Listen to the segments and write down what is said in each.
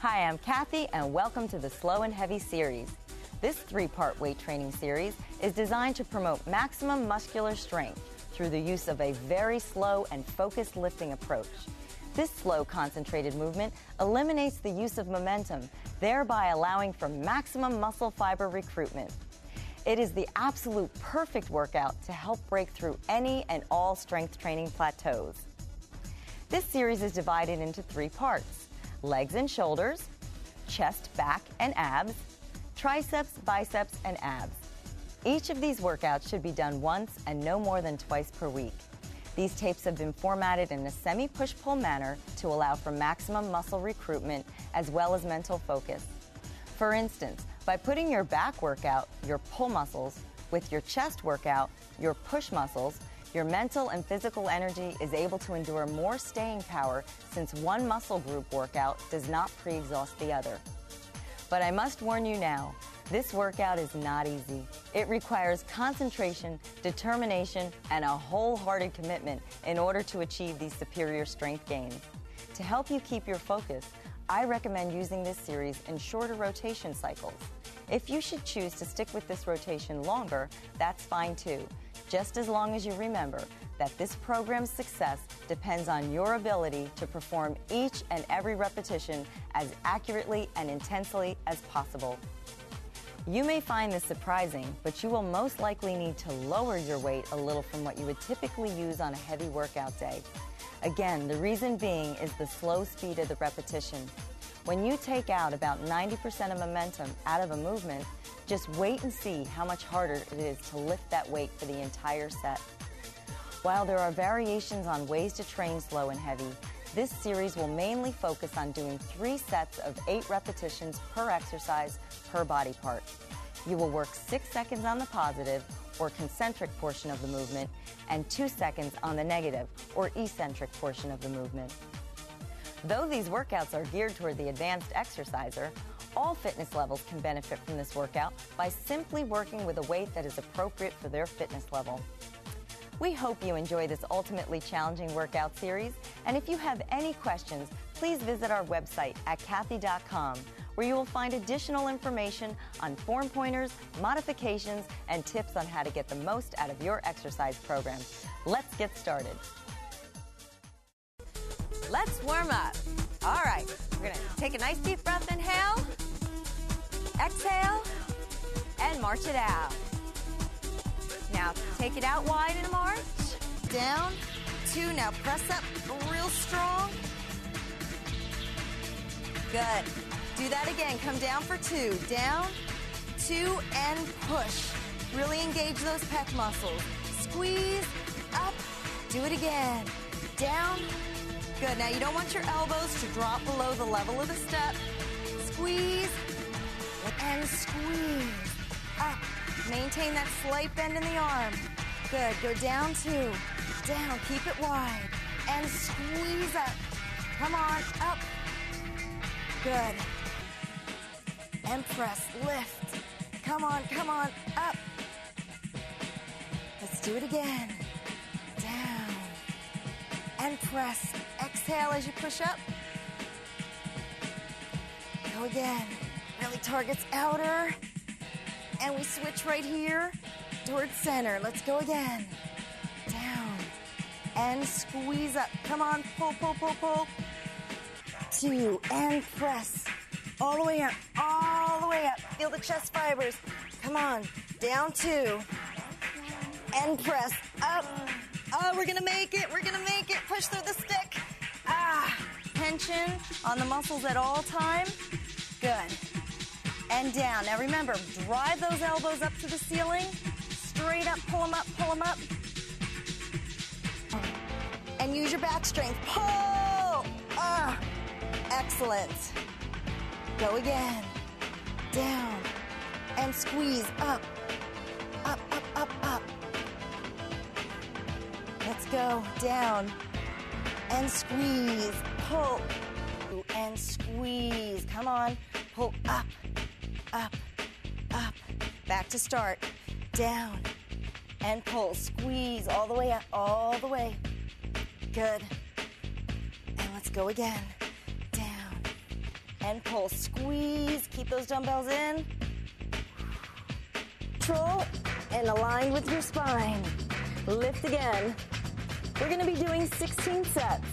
Hi, I'm Cathe, and welcome to the Slow and Heavy series. This three part weight training series is designed to promote maximum muscular strength through the use of a very slow and focused lifting approach. This slow, concentrated movement eliminates the use of momentum, thereby allowing for maximum muscle fiber recruitment. It is the absolute perfect workout to help break through any and all strength training plateaus. This series is divided into three parts legs and shoulders, chest, back, and abs, triceps, biceps, and abs. Each of these workouts should be done once and no more than twice per week. These tapes have been formatted in a semi push pull manner to allow for maximum muscle recruitment as well as mental focus. For instance, by putting your back workout, your pull muscles, with your chest workout, your push muscles, your mental and physical energy is able to endure more staying power since one muscle group workout does not pre exhaust the other. But I must warn you now this workout is not easy. It requires concentration, determination, and a wholehearted commitment in order to achieve these superior strength gains. To help you keep your focus, I recommend using this series in shorter rotation cycles. If you should choose to stick with this rotation longer, that's fine too just as long as you remember that this program's success depends on your ability to perform each and every repetition as accurately and intensely as possible. You may find this surprising, but you will most likely need to lower your weight a little from what you would typically use on a heavy workout day. Again, the reason being is the slow speed of the repetition. When you take out about 90% of momentum out of a movement, just wait and see how much harder it is to lift that weight for the entire set. While there are variations on ways to train slow and heavy, this series will mainly focus on doing three sets of eight repetitions per exercise per body part. You will work six seconds on the positive or concentric portion of the movement and two seconds on the negative or eccentric portion of the movement. Though these workouts are geared toward the advanced exerciser, all fitness levels can benefit from this workout by simply working with a weight that is appropriate for their fitness level. We hope you enjoy this ultimately challenging workout series, and if you have any questions, please visit our website at Cathe.com, where you will find additional information on form pointers, modifications, and tips on how to get the most out of your exercise program. Let's get started. Let's warm up. All right, we're gonna take a nice deep breath, inhale, exhale, and march it out. Now take it out wide in a march. Down, two, now press up real strong. Good. Do that again, come down for two. Down, two, and push. Really engage those pec muscles. Squeeze, up, do it again. Down, Good. Now you don't want your elbows to drop below the level of the step. Squeeze and squeeze. Up. Maintain that slight bend in the arm. Good. Go down two. Down. Keep it wide. And squeeze up. Come on. Up. Good. And press. Lift. Come on. Come on. Up. Let's do it again. Down. And press exhale as you push up. Go again. Really targets outer. And we switch right here towards center. Let's go again. Down. And squeeze up. Come on. Pull, pull, pull, pull. Two. And press. All the way up. All the way up. Feel the chest fibers. Come on. Down two. And press. Up. Oh, we're going to make it. We're Push through the stick. Ah, tension on the muscles at all time. Good. And down. Now remember, drive those elbows up to the ceiling. Straight up, pull them up, pull them up. And use your back strength. Pull! Ah, excellent. Go again. Down. And squeeze up. Up, up, up, up. Let's go. Down and squeeze, pull, and squeeze. Come on, pull up, up, up. Back to start. Down and pull, squeeze all the way up, all the way. Good. And let's go again. Down and pull. Squeeze. Keep those dumbbells in. Control and aligned with your spine. Lift again. We're going to be doing 16 sets.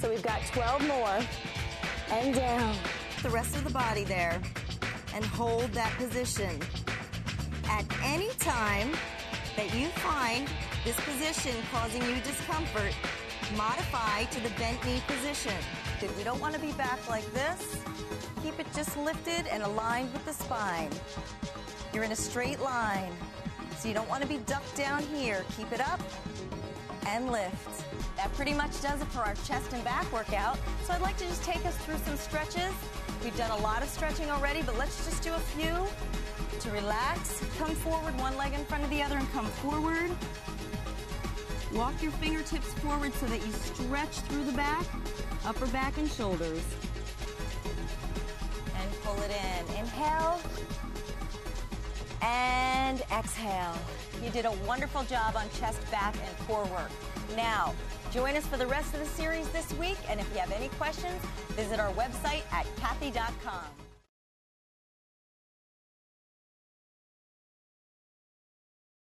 So we've got 12 more. And down. The rest of the body there. And hold that position. At any time that you find this position causing you discomfort, modify to the bent knee position. We don't want to be back like this. Keep it just lifted and aligned with the spine. You're in a straight line. So you don't want to be ducked down here. Keep it up and lift. That pretty much does it for our chest and back workout. So I'd like to just take us through some stretches. We've done a lot of stretching already, but let's just do a few to relax. Come forward, one leg in front of the other, and come forward. Walk your fingertips forward so that you stretch through the back, upper back and shoulders. And pull it in. Inhale. And exhale. You did a wonderful job on chest, back, and core work. Now, join us for the rest of the series this week, and if you have any questions, visit our website at cathe.com.